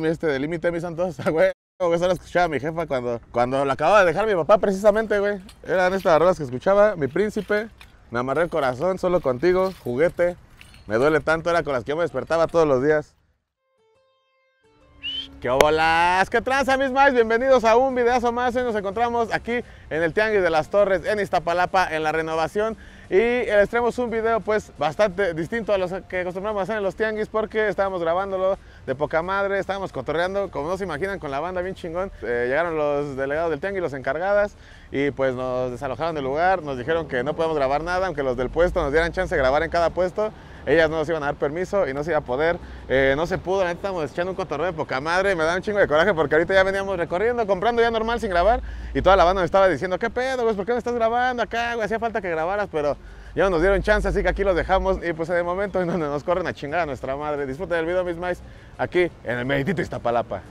cambio este de límite, mis santos, güey. Eso lo escuchaba mi jefa cuando, cuando la acababa de dejar mi papá, precisamente, güey. Eran estas rolas que escuchaba. Mi príncipe, me amarré el corazón, solo contigo, juguete. Me duele tanto, era con las que yo me despertaba todos los días. ¿Qué bolas? ¿Qué tranza, mis más? Bienvenidos a un videazo más. Hoy nos encontramos aquí en el Tianguis de las Torres, en Iztapalapa, en la renovación. Y les traemos un video pues bastante distinto a los que acostumbramos a hacer en los tianguis porque estábamos grabándolo de poca madre, estábamos cotorreando, como no se imaginan, con la banda bien chingón. Eh, llegaron los delegados del tianguis, los encargadas, y pues nos desalojaron del lugar, nos dijeron que no podemos grabar nada, aunque los del puesto nos dieran chance de grabar en cada puesto. Ellas no nos iban a dar permiso y no se iba a poder. Eh, no se pudo, la estamos echando un cotorreo de poca madre. Me da un chingo de coraje porque ahorita ya veníamos recorriendo, comprando ya normal sin grabar. Y toda la banda me estaba diciendo, ¿qué pedo, güey? ¿Por qué no estás grabando acá, güey? Hacía falta que grabaras, pero ya nos dieron chance, así que aquí los dejamos. Y pues el momento en donde nos corren a chingar a nuestra madre. Disfruten del video, mis mais, aquí en el Meditito Iztapalapa.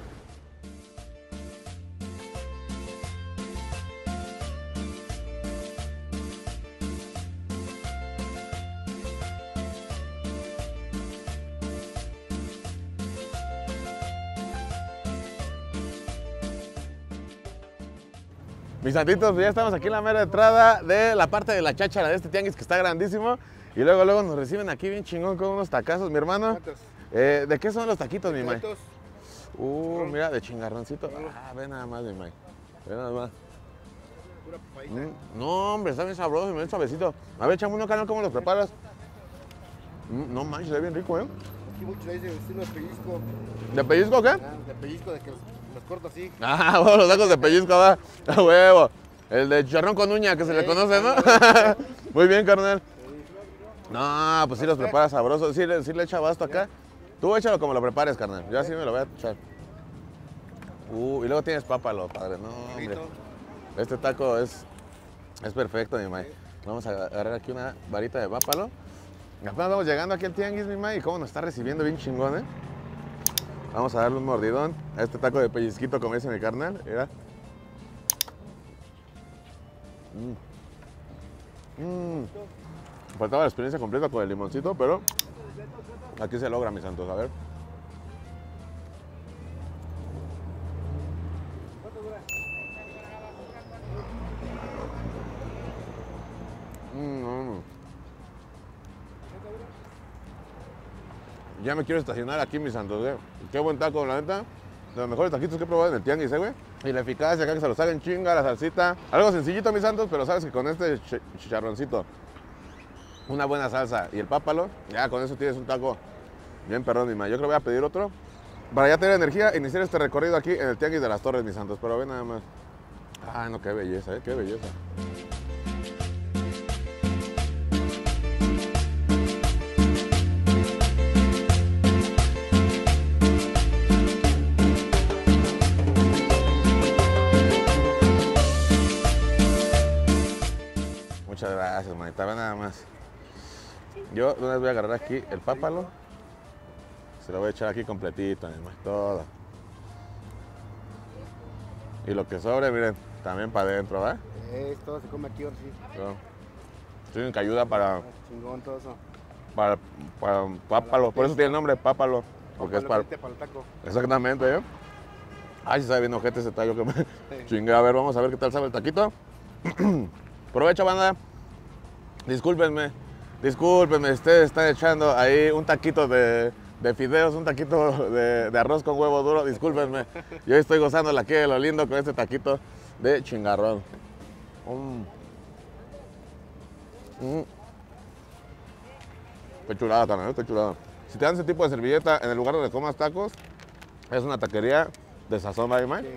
Mis santitos, pues ya estamos aquí en la mera entrada de la parte de la cháchara de este tianguis que está grandísimo. Y luego, luego nos reciben aquí bien chingón con unos tacazos, mi hermano. Eh, ¿De qué son los taquitos, mi May? Uh, mira, de chingarroncito. Ah, ve nada más, mi May. Ve nada más. Mm, no, hombre, está bien sabroso, bien suavecito. A ver, chamo, uno canal, ¿cómo los preparas? Mm, no manches, ve bien rico, ¿eh? Aquí mucho le dicen estilo de pellizco. ¿De pellizco qué? Ah, de pellizco, de que los, corto así. Ah, bueno, los tacos de pellizco, va. A huevo. El de chicharrón con uña, que se le conoce, ¿no? Muy bien, carnal. No, pues sí los preparas sabrosos. Sí, le- sí le echa basto acá. Tú échalo como lo prepares, carnal. Yo así me lo voy a echar. Uh, y luego tienes pápalo, padre. No, hombre. Este taco es, es perfecto, mi May. Vamos a agarrar aquí una varita de pápalo. Apenas vamos llegando aquí al tianguis, mi May. Y cómo nos está recibiendo bien chingón, ¿eh? Vamos a darle un mordidón a este taco de pellizquito, como dice mi carnal. Mira. Mm. Mm. Faltaba la experiencia completa con el limoncito, pero aquí se logra, mis santos. A ver. Ya me quiero estacionar aquí, mis santos, eh. Qué buen taco, la neta. De los mejores taquitos que he probado en el tianguis, eh, güey. Y la eficacia acá que se lo salen chinga, la salsita. Algo sencillito, mis santos, pero sabes que con este chi- chicharroncito, una buena salsa y el pápalo, ya con eso tienes un taco bien perrón, mi ma. Yo creo que voy a pedir otro para ya tener energía iniciar este recorrido aquí en el tianguis de las Torres, mis santos. Pero ve nada más. Ay, no, qué belleza, eh, qué belleza. Muchas gracias, manita. Ve nada más. Yo una vez voy a agarrar aquí el pápalo. Se lo voy a echar aquí completito, además, todo. Y lo que sobre, miren, también para adentro, ¿va? Eh, todo se come aquí ahora sí. Tienen que ayuda para, Chingón todo eso. para, para pápalo. Por eso tiene el nombre pápalo. Porque es para. Para el taco. Exactamente, ¿eh? Ay, se sabe bien ojete ese tallo que me chingué. A ver, vamos a ver qué tal sabe el taquito. Provecho, banda. Discúlpenme, discúlpenme, ustedes están echando ahí un taquito de, de fideos, un taquito de, de arroz con huevo duro. Discúlpenme, yo estoy gozando la que de lo lindo con este taquito de chingarrón. Mm. Mm. Qué chulada, carnal, qué chulada. Si te dan ese tipo de servilleta en el lugar donde comas tacos, es una taquería de sazón, ¿verdad, Mike?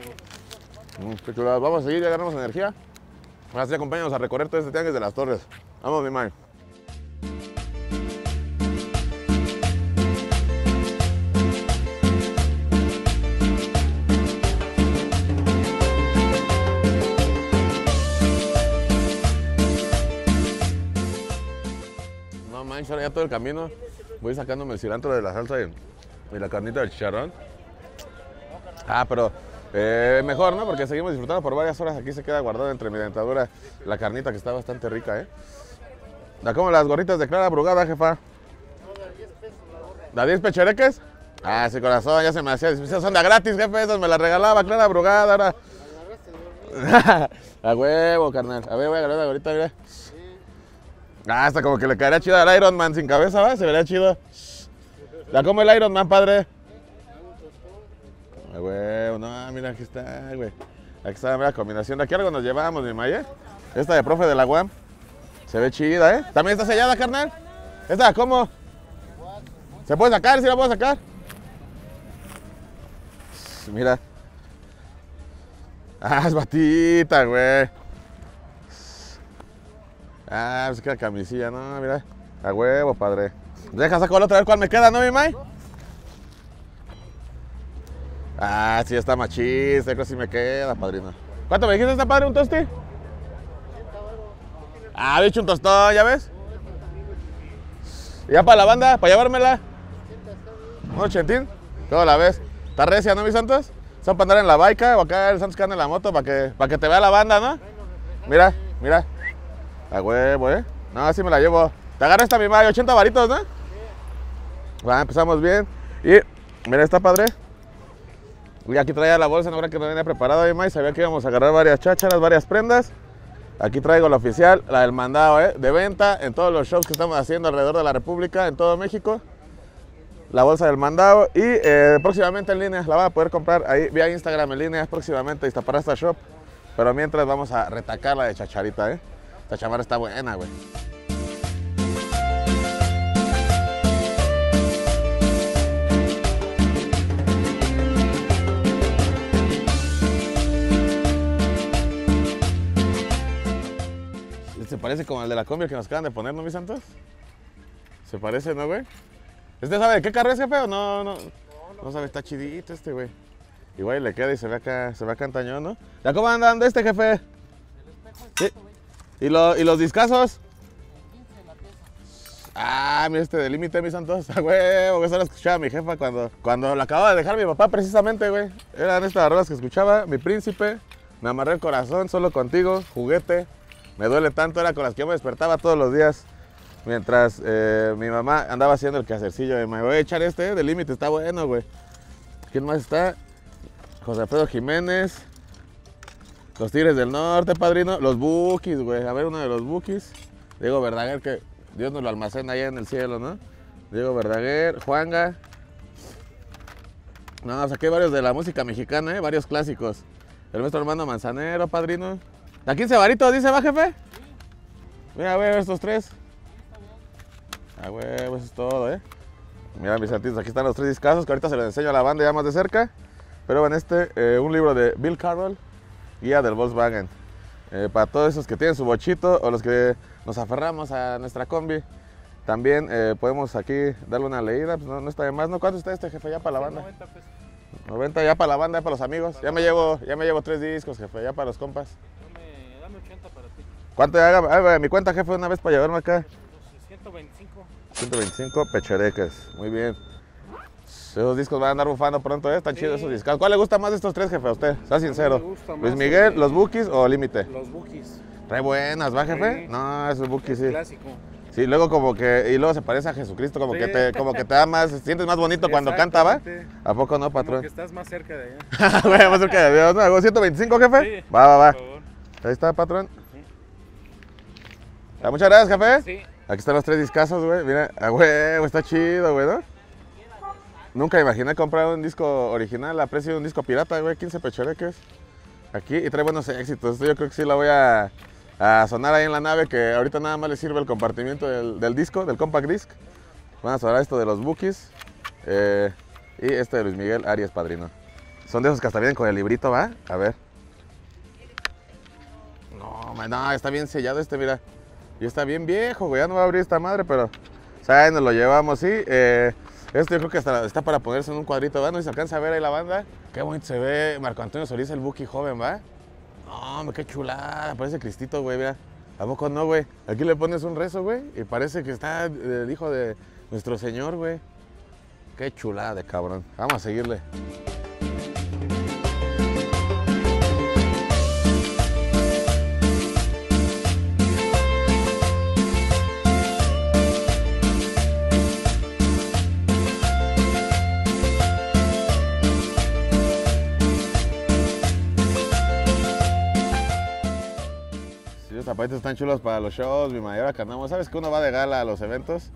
Mm, qué chulada. Vamos a seguir, ya ganamos energía. Ahora sí, acompáñanos a recorrer todo este tianguis de las torres. Vamos, mi Mike. No manches, ya todo el camino voy sacándome el cilantro de la salsa y, y la carnita del chicharrón. Ah, pero eh, mejor, ¿no? Porque seguimos disfrutando por varias horas. Aquí se queda guardada entre mi dentadura la carnita que está bastante rica, ¿eh? Da como las gorritas de Clara Brugada, jefa. ¿Da 10 pechereques? Ah, sí, corazón, ya se me hacía. Son de gratis, jefe, esas me las regalaba Clara Brugada, ahora. a huevo, carnal. A ver, voy a agarrar ahorita, mira. Ah, hasta como que le caería chido al Iron Man sin cabeza, ¿va? Se vería chido. ¿La come el Iron Man, padre? A huevo, no, mira, aquí está, güey. Aquí está, mira, la combinación. De aquí algo nos llevamos, mi Maya. Esta de profe de la UAM. Se ve chida, ¿eh? ¿También está sellada, carnal? ¿Esta cómo? ¿Se puede sacar? ¿Sí la puedo sacar? Mira. Ah, es batita, güey. Ah, pues que la camisilla, no, mira. A huevo, padre. Deja saco la otra vez cuál me queda, ¿no, mi May? Ah, sí, está machista, creo que sí me queda, padrino. ¿Cuánto me dijiste esta padre, un tosti? Ah, de hecho un tostón, ¿ya ves? ¿Y ya para la banda? ¿Para llevármela? ¿Un ochentín? ¿Cómo la ves? ¿Está recia, no, mis santos? Son para andar en la baica o acá el Santos que anda en la moto para que, para que te vea la banda, ¿no? Mira, mira. A huevo, ¿eh? No, así me la llevo. Te agarra esta mi madre, 80 varitos, ¿no? Va, empezamos bien. Y, mira, está padre. Y aquí traía la bolsa, no era que no venía preparado mi madre. Sabía que íbamos a agarrar varias chácharas, varias prendas. Aquí traigo la oficial, la del mandado, ¿eh? De venta en todos los shows que estamos haciendo alrededor de la República, en todo México. La bolsa del mandado y eh, próximamente en línea, la van a poder comprar ahí vía Instagram en línea, próximamente Iztaparasta Shop. Pero mientras vamos a retacar la de chacharita, ¿eh? Esta chamarra está buena, güey. Parece como el de la combi que nos acaban de poner, ¿no, mis santos? Se parece, ¿no, güey? ¿Este sabe de qué carro es, jefe? ¿O no, no? No sabe, está chidito este, güey. Igual le queda y se ve acá, se ve acá antañón, ¿no? ¿Ya cómo andan de este, jefe? Sí. ¿Y, lo- ¿Y los discazos? Ah, mira este de límite, mis santos. A huevo, eso lo escuchaba mi jefa cuando, cuando lo acababa de dejar mi papá, precisamente, güey. Eran estas rolas que escuchaba. Mi príncipe, me amarré el corazón solo contigo, juguete. Me duele tanto, era con las que yo me despertaba todos los días. Mientras eh, mi mamá andaba haciendo el quehacercillo. y Me voy a echar este, eh, de límite, está bueno, güey. ¿Quién más está? José Alfredo Jiménez. Los Tigres del Norte, padrino. Los Bookies, güey. A ver, uno de los Bookies. Diego Verdaguer, que Dios nos lo almacena allá en el cielo, ¿no? Diego Verdaguer, Juanga. No, saqué varios de la música mexicana, ¿eh? Varios clásicos. El nuestro hermano Manzanero, padrino. ¿Da 15 varitos, dice, va, jefe? Mira, a ver, estos tres. Ah, huevo, eso es todo, ¿eh? Mira, mis santitos, aquí están los tres discazos que ahorita se los enseño a la banda ya más de cerca. Pero en este, eh, un libro de Bill Carroll, guía del Volkswagen. Eh, para todos esos que tienen su bochito o los que nos aferramos a nuestra combi, también eh, podemos aquí darle una leída, pues no, no está de más. ¿no? ¿Cuánto está este jefe ya para la banda? 90 pesos. 90 ya para la banda, ya para los amigos. Ya me llevo, ya me llevo tres discos, jefe, ya para los compas. ¿Cuánto haga? Mi cuenta, jefe, una vez para llevarme acá. Entonces, 125. 125 pechereques, muy bien. Esos discos van a andar bufando pronto, ¿eh? Están chidos esos discos. ¿Cuál le gusta más de estos tres, jefe, a usted? Sea sincero. me gusta Luis Miguel, el- los Bookies o Límite. Los bookies. Trae buenas, ¿va, jefe? Sí. No, esos Bookies sí. Clásico. Sí, luego como que, y luego se parece a Jesucristo, como que te, como que te da más, sientes más bonito cuando canta, ¿va? ¿A poco no, Como patrón? que estás más cerca de allá. Más cerca de Dios, ¿no? ¿Hago 125, jefe? Sí, Va, va, va. Ahí está, patrón. Ah, muchas gracias, jefe. Sí. Aquí están los tres discazos, güey. Mira, a huevo, está chido, güey, ¿no? Nunca imaginé comprar un disco original a precio de un disco pirata, güey. 15 pechoreques. Aquí y trae buenos éxitos. Esto yo creo que sí la voy a, a sonar ahí en la nave, que ahorita nada más le sirve el compartimiento del, del disco, del compact disc. Van a sonar esto de los Bookies. eh, y este de Luis Miguel Arias Padrino. Son de esos que hasta vienen con el librito, ¿va? A ver. No, man, no, está bien sellado este, mira. Y está bien viejo, güey. Ya no va a abrir esta madre, pero. Ahí nos lo llevamos, sí. Eh, este yo creo que hasta está para ponerse en un cuadrito, ¿va? No si se alcanza a ver ahí la banda. Qué bonito se ve Marco Antonio Solís, el Buki joven, ¿va? No, hombre, qué chulada. Parece Cristito, güey, mira. ¿A poco no, güey? Aquí le pones un rezo, güey, y parece que está el hijo de nuestro Señor, güey. Qué chulada de cabrón. Vamos a seguirle. Zapatitos están chulos para los shows, mi mayor carnal. ¿Sabes que uno va de gala a los eventos?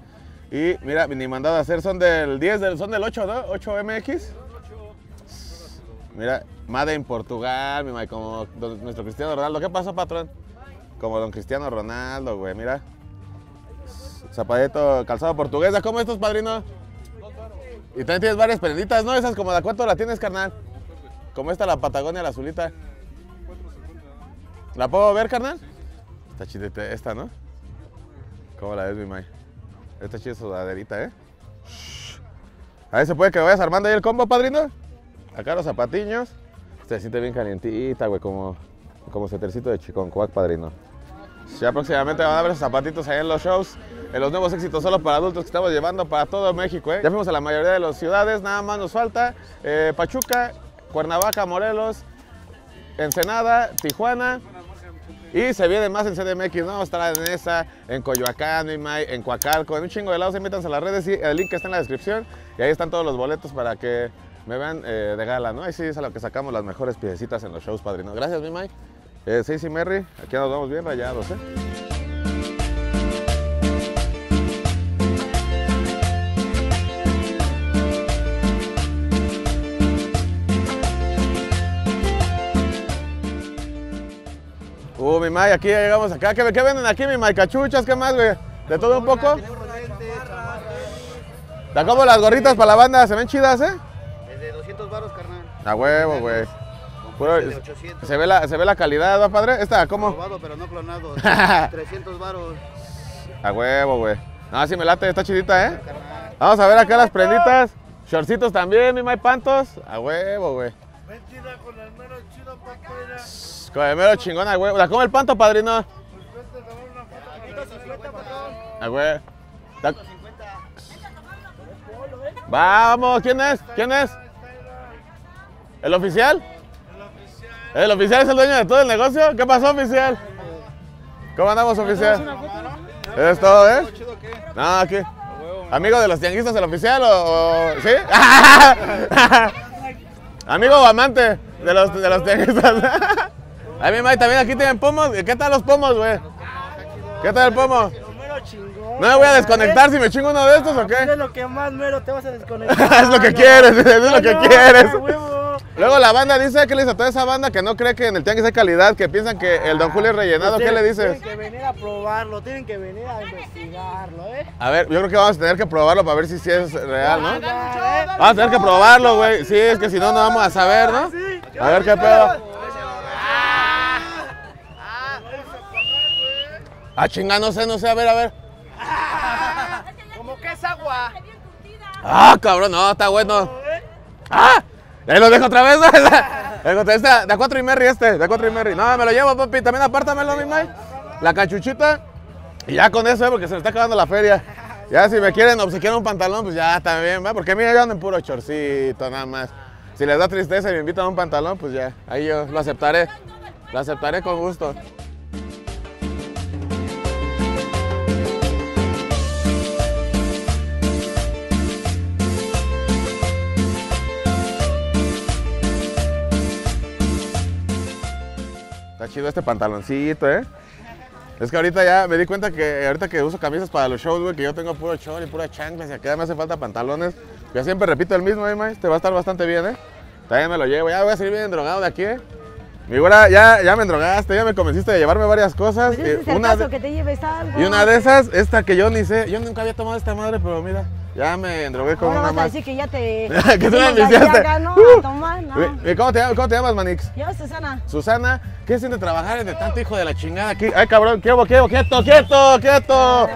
Y mira, ni mandado a hacer, son del 10, del, son del 8, ¿no? 8 MX. Mira, Made en Portugal, mi may, como nuestro Cristiano Ronaldo. ¿Qué pasó, patrón? Como don Cristiano Ronaldo, güey, mira. Zapatito, calzado portuguesa. ¿Cómo estos, padrino? Y también tienes varias prenditas, ¿no? Esas como de cuánto la tienes, carnal. Como esta, la Patagonia, la azulita. ¿La puedo ver, carnal? Está chidita esta, ¿no? ¿Cómo la ves, mi may? Esta chida sudaderita, ¿eh? A ver, ¿se puede que vayas armando ahí el combo, padrino? Acá los zapatiños. Se siente bien calientita, güey, como, como setercito de chiconcuac, padrino. Ya próximamente van a ver esos zapatitos ahí en los shows, en los nuevos éxitos solo para adultos que estamos llevando para todo México. ¿eh? Ya fuimos a la mayoría de las ciudades, nada más nos falta eh, Pachuca, Cuernavaca, Morelos, Ensenada, Tijuana. Y se viene más en CDMX, ¿no? Vamos a estar en esa, en Coyoacán, en Coacalco, en un chingo de lados. Invítanse a las redes y el link está en la descripción. Y ahí están todos los boletos para que me vean eh, de gala, ¿no? Ahí sí es a lo que sacamos las mejores piececitas en los shows, padrino. Gracias, Mimay. Eh, Stacy Merry, aquí nos vamos bien rayados, ¿eh? May, aquí ya llegamos acá. ¿Qué, qué venden aquí, mi May? ¿Cachuchas? ¿Qué más, güey? ¿De todo un poco? ¿Da como las gorritas para la banda? ¿Se ven chidas, eh? Desde 200 baros, carnal. A huevo, güey. Puro- Desde 800. se, ve la, se ve la calidad, ¿va, padre? ¿Esta cómo? Probado, pero no clonado. 300 baros, A huevo, güey. No, sí me late, está chidita, ¿eh? carnal. Vamos a ver acá las prenditas. Shortcitos también, mi May Pantos. A huevo, güey. Mentira con el mero chido papá. Con el mero chingón, huevo. ¿La come el panto, padrino? A. La- Vamos, ¿quién es? ¿Quién es? ¿El oficial? ¿El oficial es el dueño de todo el negocio? ¿Qué pasó, oficial? ¿Cómo andamos, oficial? ¿Eso es todo, eh? No, aquí. ¿Amigo de los tianguistas el oficial o...? o- ¿Sí? ¿Amigo o amante de los, de los tianguistas? A mi May, también aquí tienen pomos. ¿Qué tal los pomos, güey? ¿Qué tal el pomo? Lo mero chingón. ¿No me voy a desconectar si me chingo uno de estos o Es qué? lo que más mero te vas a desconectar. Es lo que quieres, es lo que quieres. Luego la banda dice, ¿qué le dice a toda esa banda que no cree que en el tianguis hay calidad, que piensan que el Don Julio es rellenado? ¿Qué le dices? Tienen que venir a probarlo, tienen que venir a investigarlo, ¿eh? A ver, yo creo que vamos a tener que probarlo para ver si sí es real, ¿no? ¿eh? Vamos a tener que probarlo, güey. Sí, es que si no, no vamos a saber, ¿no? Sí. A ver qué pedo. Ah, chinga, no sé, no sé, a ver, a ver. Como que es agua. Ah, cabrón, no, está bueno. ¡Ah! Ahí lo dejo otra vez. este, de a cuatro y Merry este, de a cuatro y Merry. No, me lo llevo, papi. También apártamelo, mi May. La cachuchita. Y ya con eso, ¿eh? porque se me está acabando la feria. Ya si me quieren obsequiar un pantalón, pues ya también, ¿va? Porque mira, yo ando en puro chorcito, nada más. Si les da tristeza y me invitan a un pantalón, pues ya, ahí yo lo aceptaré. Lo aceptaré con gusto. Está chido este pantaloncito, ¿eh? Es que ahorita ya me di cuenta que ahorita que uso camisas para los shows, güey, que yo tengo puro short y pura chanclas y acá me hace falta pantalones. Yo siempre repito el mismo, ¿eh, Este va a estar bastante bien, ¿eh? También me lo llevo. Ya voy a salir bien drogado de aquí, ¿eh? Mi güera, ya, ya me endrogaste, ya me convenciste de llevarme varias cosas. Pues ese es el una caso, de- que te lleves algo. y una de esas, esta que yo ni sé, yo nunca había tomado esta madre, pero mira, ya me endrogué con Ahora una vas a decir que ya te... que tú me llaga, ¿no? A tomar, no. ¿Y- y ¿Cómo te, llamas- cómo te llamas, Manix? Yo, Susana. Susana, ¿qué siente trabajar entre tanto hijo de la chingada aquí? Ay, cabrón, ¿qué hubo, qué hubo? Quieto, quieto, quieto.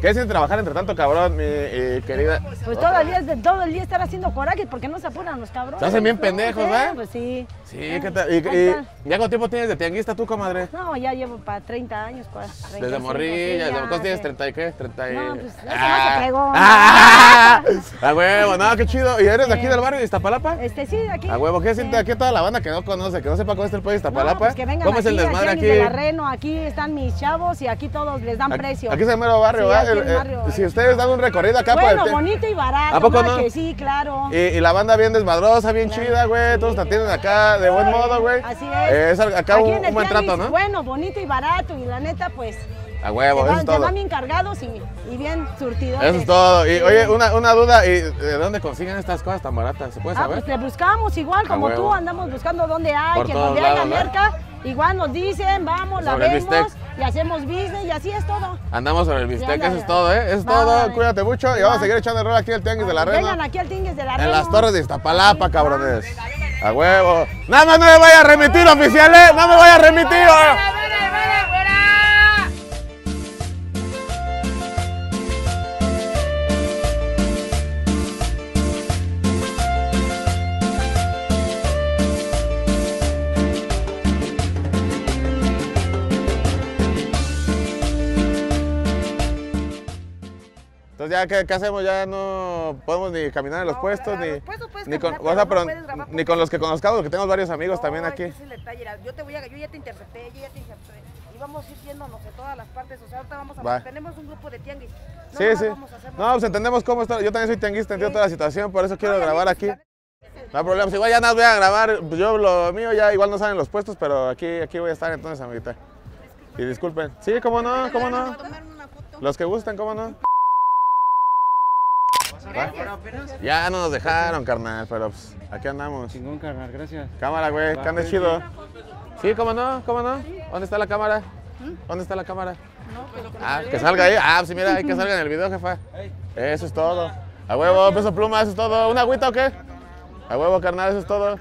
¿Qué siente trabajar entre tanto cabrón, mi eh, querida? Pues todo el día, todo el día estar haciendo corajes porque no se apuran los cabrones. Se hacen bien pendejos, Sí, ¿verdad? Pues sí. Sí, ¿qué tal? ¿Y, y ya cuánto tiempo tienes de tianguista tú, comadre? No, ya llevo para 30 años. Pues, Desde 35, morrilla, sí, ¿desde ya, cuántos tienes? sí. ¿30 y qué? 30 y... No, pues, no se pregona. ¡Ah! ¡A huevo! No, qué chido. ¿Y eres de aquí del barrio de Iztapalapa? Este, sí, de aquí. ¿A huevo? ¿Qué siente aquí toda la banda que no conoce, que no sepa cómo está el pueblo de No, Iztapalapa? pues que vengan ¿Cómo es el aquí, desmadre aquí? De la Reno, aquí están mis chavos y aquí todos les dan Aquí- precio. Aquí es el mero barrio, Sí, ¿verdad? aquí el- eh, barrio. si ustedes dan un recorrido acá por el Bueno, bonito y barato. ¿A poco no? que sí, claro. y, y la banda bien desmadrosa, bien chida, güey. Todos te atienden acá de buen modo, güey. Así es. Eh, es acá Aquí un, buen trato, ¿no? Bueno, bonito y barato. Y la neta, pues, A huevo, eso es todo. van bien cargados y, y bien surtidos. Eso es todo. Y oye, una, una duda, ¿y de dónde consiguen estas cosas tan baratas? ¿Se puede Ah, saber? pues le buscamos igual A como huevo. tú, andamos buscando dónde hay, Por que donde lados, ¿no? merca, igual nos dicen, vamos, la Sobre vemos y hacemos business y así es todo. Andamos sobre el bistec, anda, eso es todo, ¿eh? Eso es todo. vale. Cuídate mucho y Va. vamos a seguir echando el rol aquí en el Tianguis de la Rena. Vengan aquí al Tingues de la En Rena. las torres de Iztapalapa, cabrones. A huevo. Nada más no me vaya a remitir, oficial, ¿eh? No me vaya a remitir. Entonces ya, ¿qué, qué hacemos? Ya no podemos ni caminar en los No, puestos, ni, los puestos puedes ni con, caminar, o sea, pero pero no puedes grabar ni con los que conozcamos, porque tenemos varios amigos también aquí. ese es el detalle, mira, Yo te voy a, yo ya te interpreté, yo ya te interpreté. Y vamos a ir yéndonos de todas las partes. O sea, ahorita vamos a Va. tenemos un grupo de tianguis. No Sí, sí. vamos a hacer No, pues entendemos cómo está. Yo también soy tianguista, entiendo Sí. toda la situación, por eso quiero grabar aquí. No hay problema, pues igual ya nada voy a grabar. pues Yo lo mío ya igual no salen los puestos, pero aquí, aquí voy a estar entonces, amiguita. Y disculpen. Sí, cómo no, cómo no. Los que gusten, cómo no. Ya no nos dejaron, carnal, pero pues aquí andamos. Chingón, carnal, gracias. Cámara, güey, que andes chido. Sí, cómo no, cómo no. ¿Dónde está la cámara? ¿Dónde está la cámara? Ah, que salga ahí. Ah, sí, mira, hay que salga en el video, jefa. Eso es todo. A huevo, peso pluma, eso es todo. ¿Una agüita o qué? A huevo, carnal, eso es todo.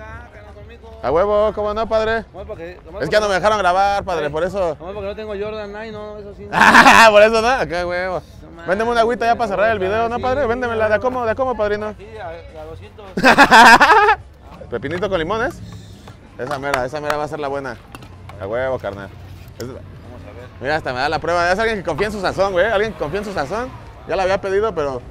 A huevo, ¿cómo no, padre? Porque, Es que ya no me dejaron grabar, padre, por eso. Nomás porque no tengo Jordan, ay, no, eso sí. por eso, ¿no? Acá, huevo. Véndeme una agüita ya para cerrar el video, ¿no, padre? Véndemela. ¿De a cómo, de a cómo, padrino? Sí, a, a 200. Pepinito con limones. Esa mera, esa mera va a ser la buena. A huevo, carnal. Es- Mira, hasta me da la prueba. Es alguien que confía en su sazón, güey. Alguien que confía en su sazón. Ya la había pedido, pero.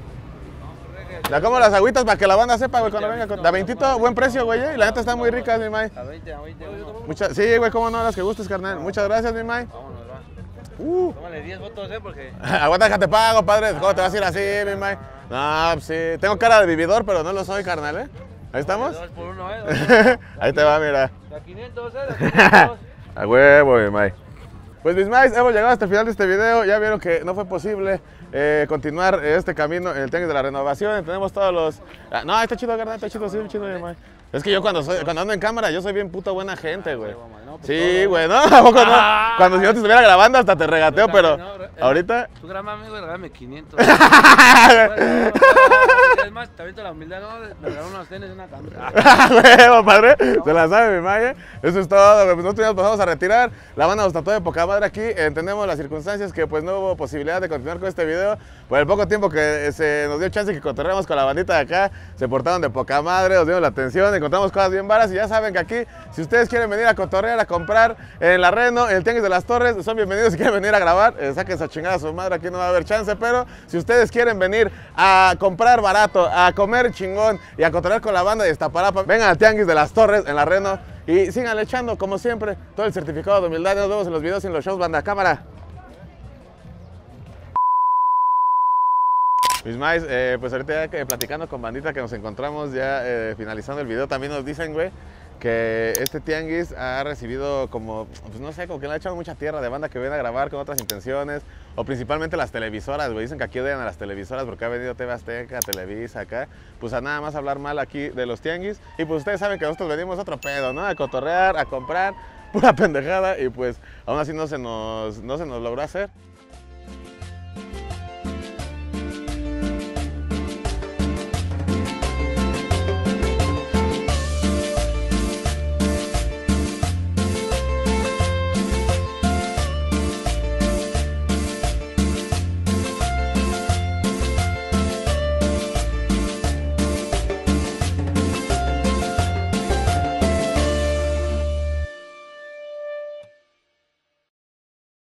La como las agüitas para que la banda sepa, güey, cuando venga. con- Da 20, buen precio, güey. eh, Y la neta está muy rica, mi May. A 20, a 20. Vámonos, Mucha- sí, güey, cómo no, las que gustes, carnal. Muchas gracias, mi May. Uh. Tómale 10 fotos, eh, porque. Aguanta, déjate pago, padre. ¿Cómo te vas a ir así, mi May? No, pues sí. Tengo cara de vividor, pero no lo soy, carnal, ¿eh? Ahí estamos. Dos por uno, eh. Ahí te va, mira. A 500, eh. A 500. A huevo, mi May. Pues mis Mays, hemos llegado hasta el final de este video. Ya vieron que no fue posible eh, continuar este camino en el Tianguis de la Renovación. Tenemos todos los... Ah, no, está chido, carnal, está chido, sí, chido, mi May. Es que yo cuando, soy, cuando ando en cámara, yo soy bien puta buena gente, güey. No, pues Sí, güey, ¿no? ¿A poco no? Ah. Cuando si yo te estuviera grabando hasta te regateo, pero también, no, eh, ahorita... Tú grábame, güey, regálame 500. Bueno, no, no, Es más, te aviento la humildad, ¿no? Me regaló unos tenis y una camisa. ¡A huevo, padre! Se la sabe mi Maya. Eso es todo, güey. Pues nosotros nos pasamos a retirar. La banda nos trató de poca madre aquí. Entendemos las circunstancias que pues no hubo posibilidad de continuar con este video. Por el poco tiempo que se nos dio chance que cotorreamos con la bandita de acá, se portaron de poca madre, nos dieron la atención, encontramos cosas bien varas y ya saben que aquí, si ustedes quieren venir a cotorrear, a comprar en la Reno, en el Tianguis de las Torres, son bienvenidos si quieren venir a grabar, eh, saquen esa chingada a su madre, aquí no va a haber chance, pero si ustedes quieren venir a comprar barato, a comer chingón y a cotorrear con la banda de Iztapalapa, vengan al Tianguis de las Torres en la Reno y sigan echando, como siempre, todo el certificado de humildad. Nos vemos en los videos y en los shows, banda cámara. Mis mais, eh, pues ahorita ya platicando con bandita que nos encontramos ya eh, finalizando el video, también nos dicen, güey, que este tianguis ha recibido como, pues no sé, como que le ha echado mucha tierra de banda que viene a grabar con otras intenciones, o principalmente las televisoras, güey, dicen que aquí odian a las televisoras porque ha venido TV Azteca, Televisa acá, pues a nada más hablar mal aquí de los tianguis, y pues ustedes saben que nosotros venimos a otro pedo, ¿no? A cotorrear, a comprar, pura pendejada, y pues aún así no se nos, no se nos logró hacer.